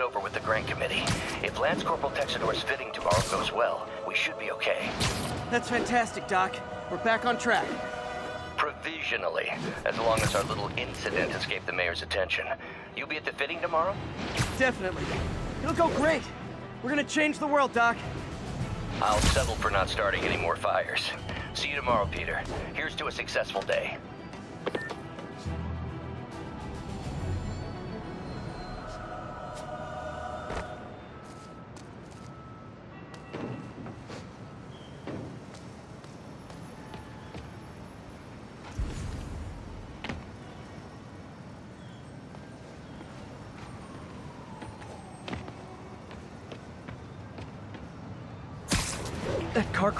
over with the grant committee. If Lance Corporal Texidor's fitting tomorrow goes well, we should be okay. That's fantastic, Doc. We're back on track. Provisionally, as long as our little incident escaped the mayor's attention. You'll be at the fitting tomorrow? Definitely. It'll go great. We're gonna change the world, Doc. I'll settle for not starting any more fires. See you tomorrow, Peter. Here's to a successful day.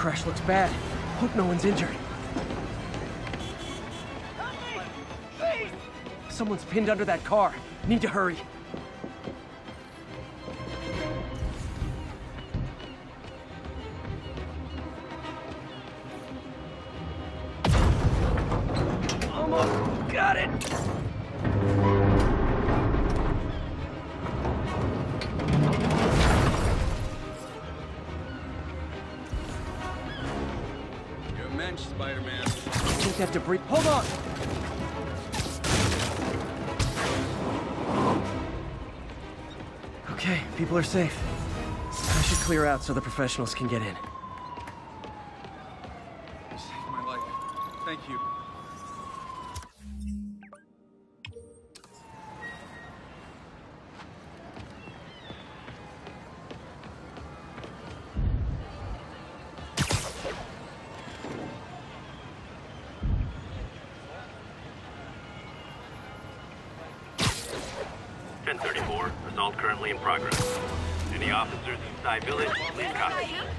Crash looks bad. Hope no one's injured. Someone's pinned under that car. Need to hurry. Safe. I should clear out so the professionals can get in. You saved my life. Thank you. Ten thirty-four. Assault currently in progress. Officers in Sky Village, please copy.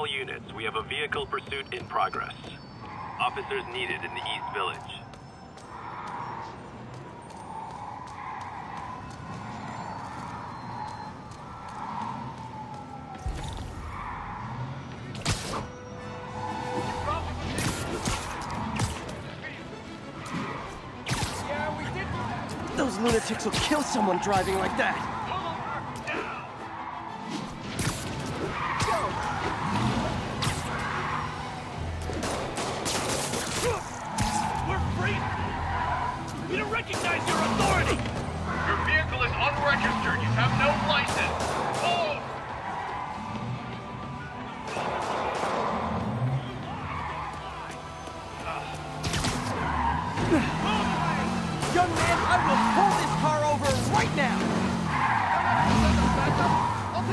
All units, we have a vehicle pursuit in progress. Officers needed in the East Village. Those lunatics will kill someone driving like that! Long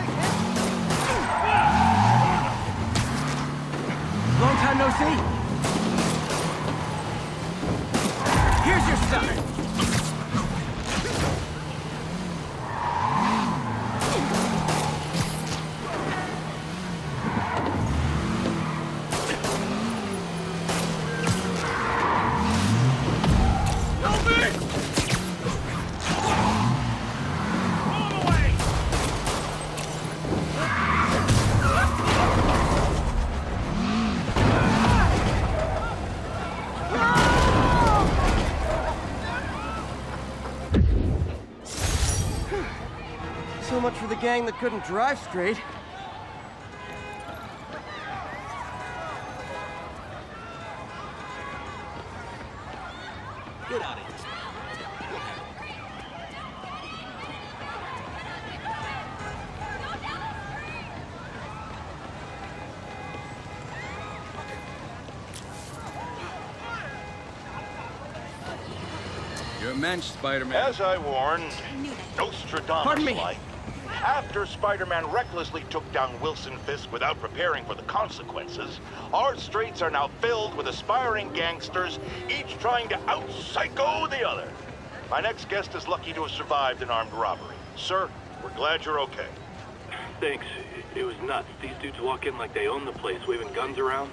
time no see. Here's your stuff. Couldn't drive straight. Get out of here. You're a mensch, Spider-Man. As I warned, Nostradamus Pardon me. like. After Spider-Man recklessly took down Wilson Fisk without preparing for the consequences, our streets are now filled with aspiring gangsters, each trying to out-psycho the other. My next guest is lucky to have survived an armed robbery. Sir, we're glad you're okay. Thanks. It was nuts. These dudes walk in like they own the place, waving guns around.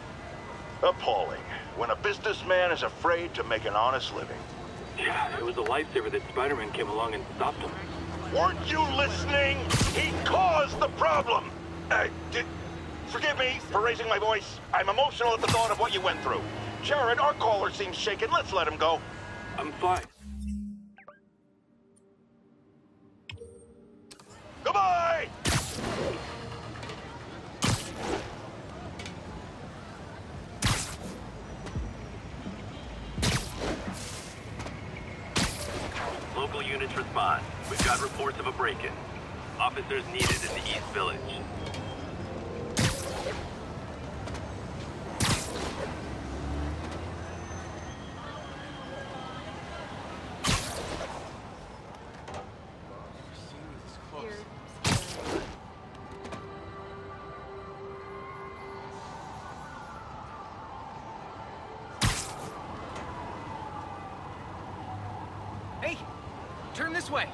Appalling. When a businessman is afraid to make an honest living. Yeah, it was a lifesaver that Spider-Man came along and stopped them. Weren't you listening? He caused the problem. Uh, did, forgive me for raising my voice. I'm emotional at the thought of what you went through. Jared, our caller seems shaken. Let's let him go. I'm fine. Goodbye! Local units respond. We've got reports of a break-in. Officers needed in the East Village. Hey, turn this way.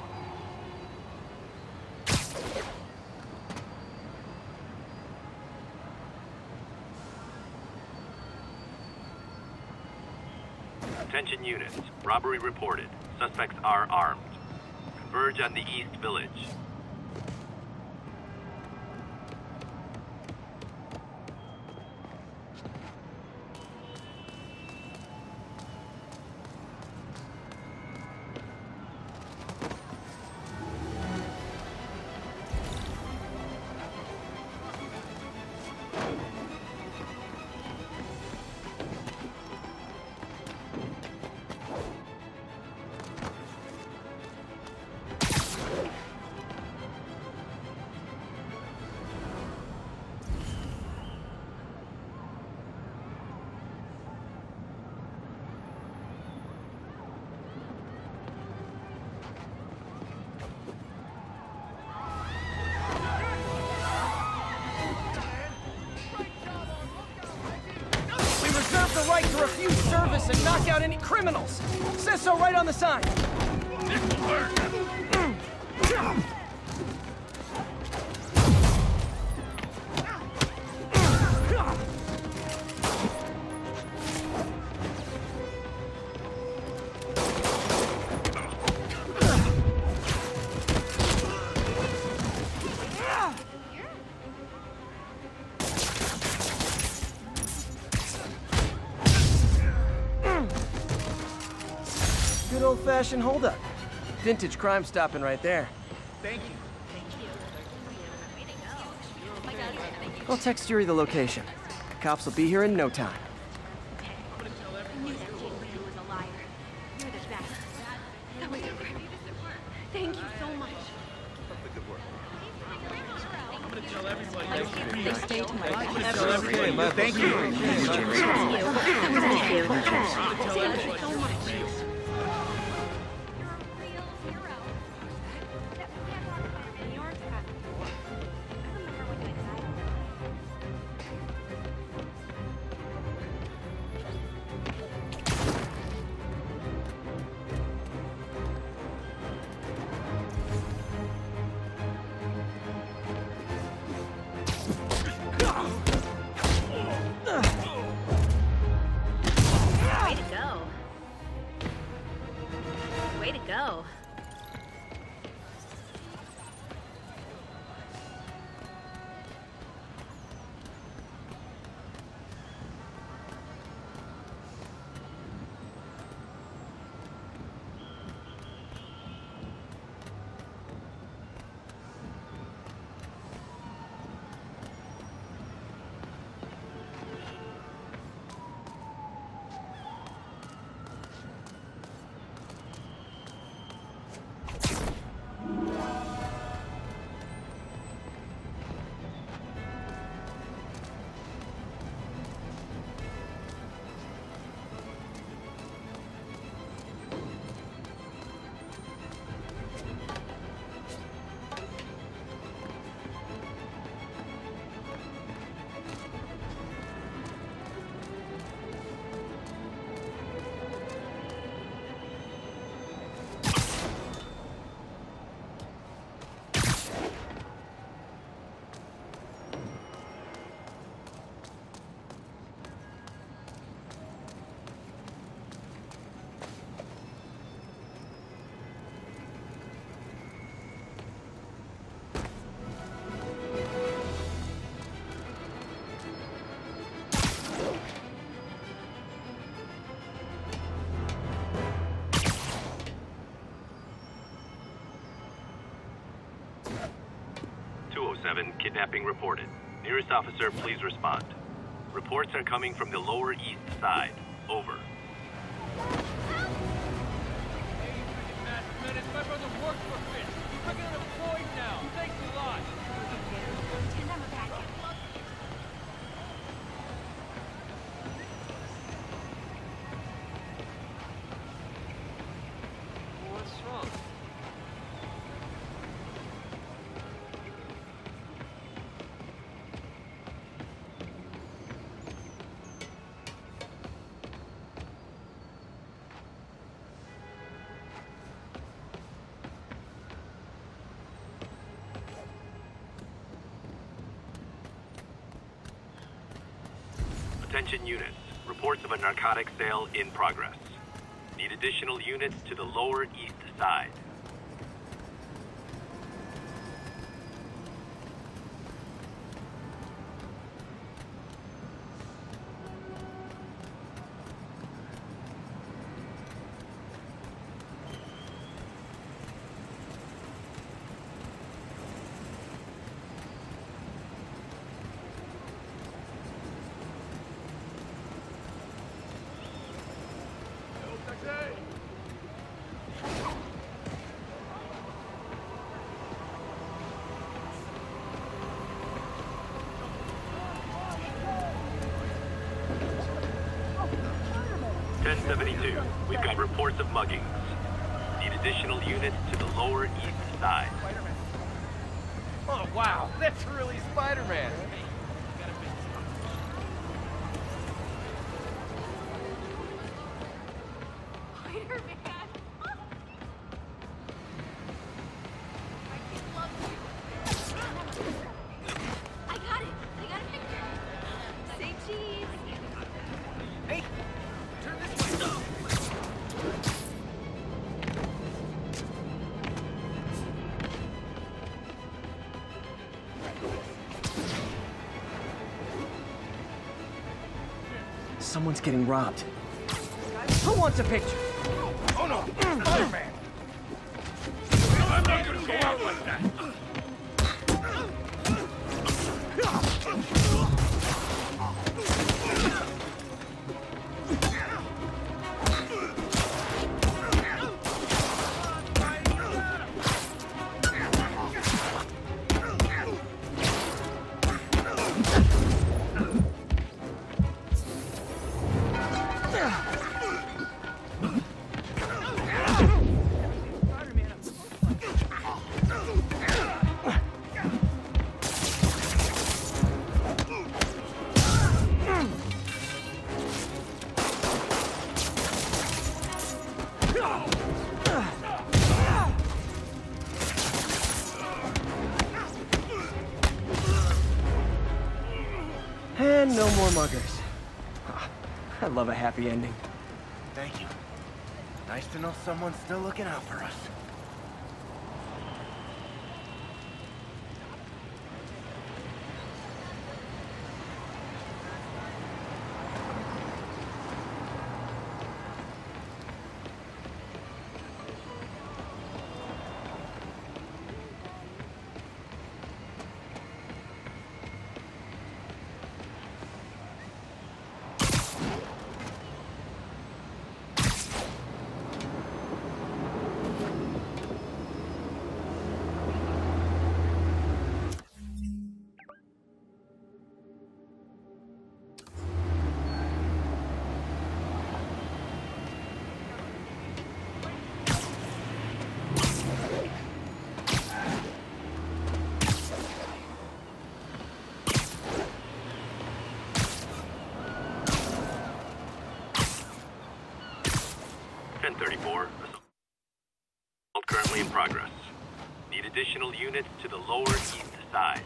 Attention units. Robbery reported. Suspects are armed. Converge on the East Village. And knock out any criminals. Says so right on the sign. Good old-fashioned holdup. Vintage crime stopping right there. Thank you. I'll text Yuri the location. Cops will be here in no time. Kidnapping reported. Nearest officer, please respond. Reports are coming from the lower east side. Over. It's my brother for. He's now. Thanks a lot. Attention units. Reports of a narcotic sale in progress. Need additional units to the lower east side. Ten seventy-two. We've got reports of muggings. Need additional units to the lower east side. Oh, wow. That's really. Spider-Man. Someone's getting robbed. Who wants a picture? Oh no, Spider-Man! I'm not gonna go out like that. And no more muggers. Ah, I love a happy ending. Thank you. Nice to know someone's still looking out for us. Additional units to the lower east side.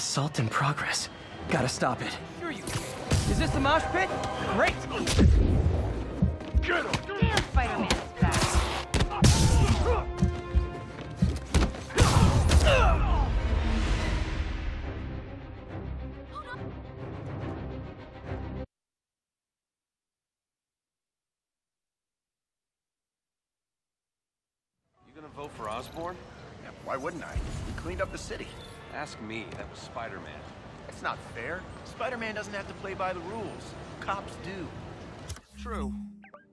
Assault in progress. Gotta stop it. Sure you can. Is this the mosh pit? Great! Get him! Damn, Spider-Man is back. You gonna vote for Osborn? Yeah, why wouldn't I? He cleaned up the city. Ask me. That was Spider-Man. It's not fair. Spider-Man doesn't have to play by the rules. Cops do. True.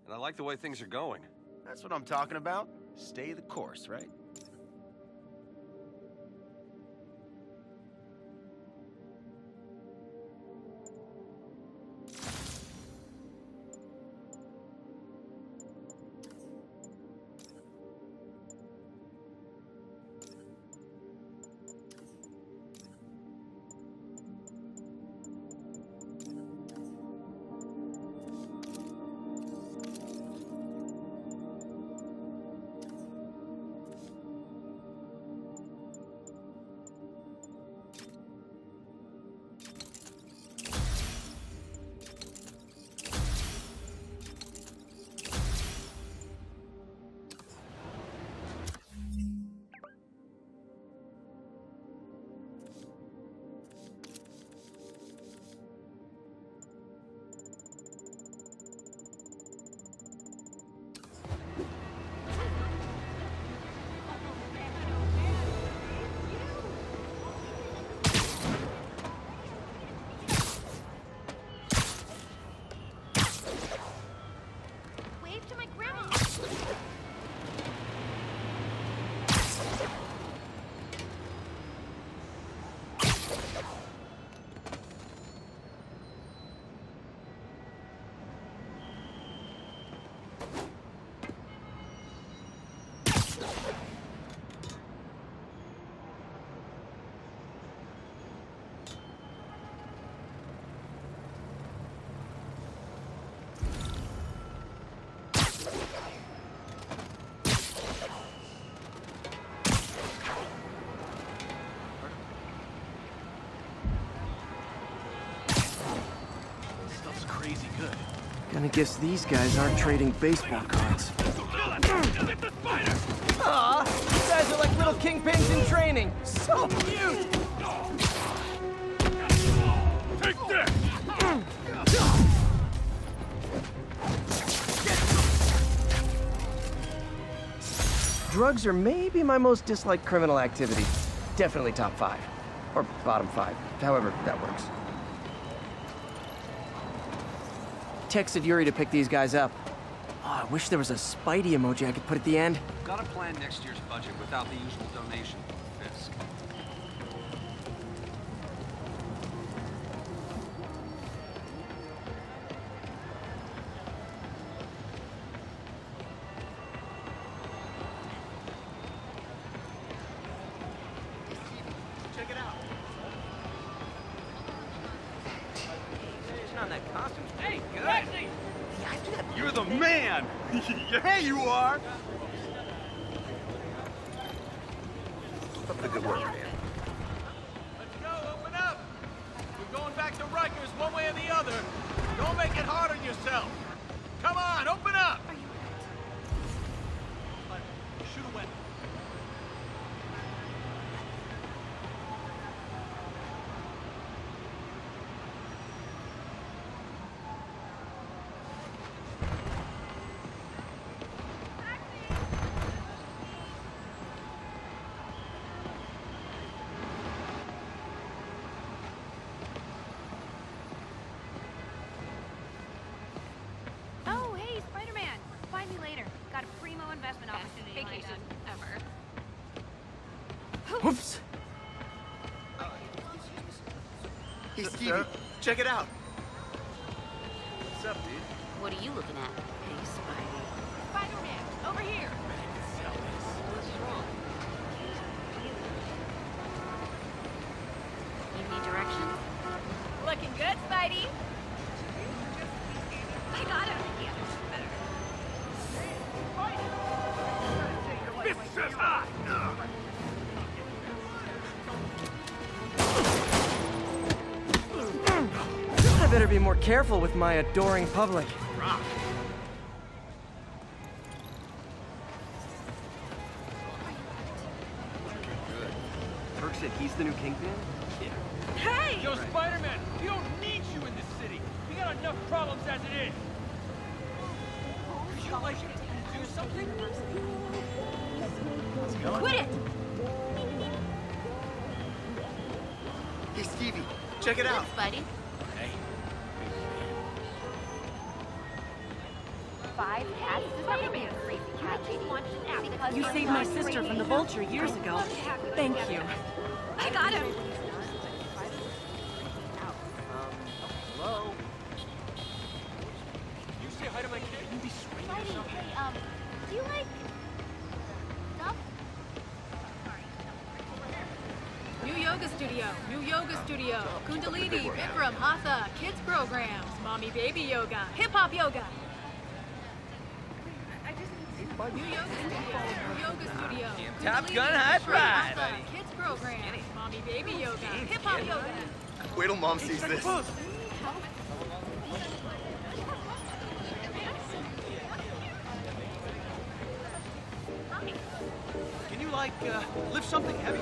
And I like the way things are going. That's what I'm talking about. Stay the course, right? Gonna guess these guys aren't trading baseball cards. Aw, you guys are like little kingpins in training. So cute! Take! Drugs are maybe my most disliked criminal activity. Definitely top five. Or bottom five. However that works. Texted Yuri to pick these guys up. Oh, I wish there was a Spidey emoji I could put at the end. Gotta plan next year's budget without the usual donation from Fisk. Shoot a weapon. Vacation ever. Whoops. Hey, Stevie, check it out. What's up, dude? What are you looking at? Hey, Spidey. Spider-Man, over here. You need directions? Looking good, Spidey. I better. Be more careful with my adoring public. Turk said he's the new kingpin? Five cats. Spider-Man. Crazy cat lady. You saved my sister from the vulture years ago. Thank you. I got him. Hello? You say hi to my kid? You be swinging or something? Hey, um, do you like stuff? New yoga studio, new yoga studio, Kundalini, Bikram, Hatha, kids programs, mommy baby yoga, hip hop yoga. New yoga studio, yoga studio, Top Gun high Bikram, five. Kids programs, mommy baby yoga, hip hop yoga. Wait till mom sees this. Can you, like, uh, lift something heavy?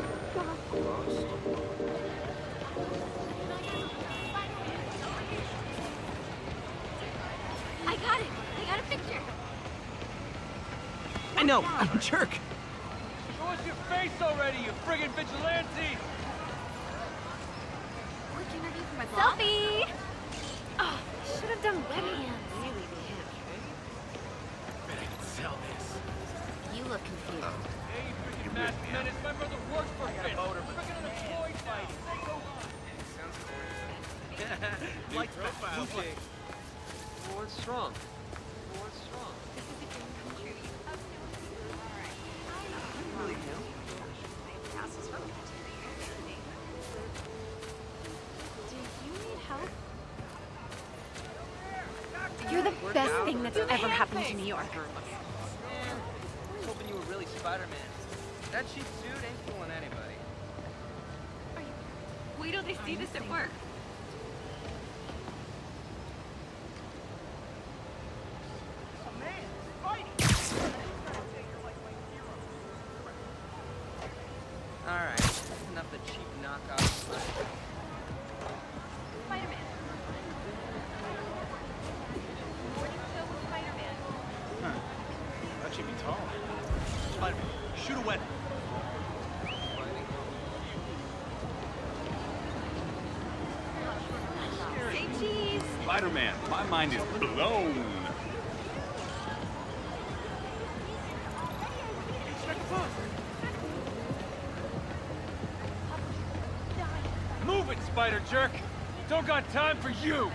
Know, I'm a jerk. Show us your face already, you friggin' vigilante! Quick interview for my. Selfie! Oh, should have done webcams. Really be him. Bet I can sell this. You look confused. Hey, freaking masked menace, my brother works for Finn. Friggin' unemployed fighting. Say go profile. What's wrong? Best thing that's ever happened to New York. I was hoping you were really Spider-Man. That cheap suit ain't fooling anybody. Wait till they see this at work. My mind is blown. Move it, spider jerk! Don't got time for you!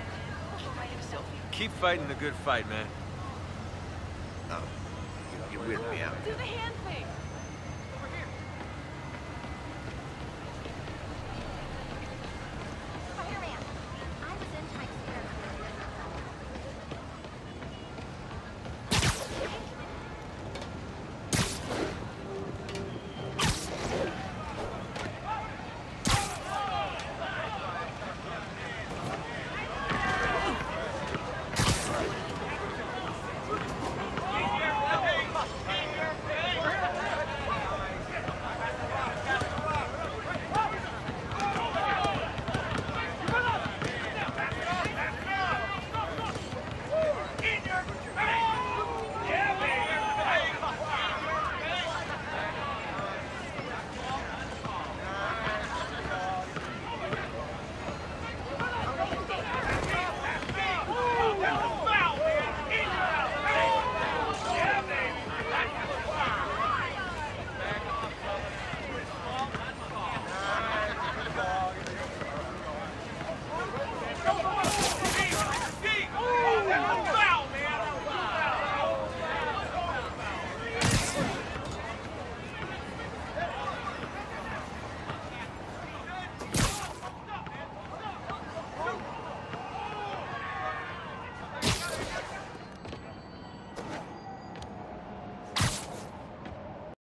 Keep fighting the good fight, man. Oh, you, you weirded me out. Do the hand thing.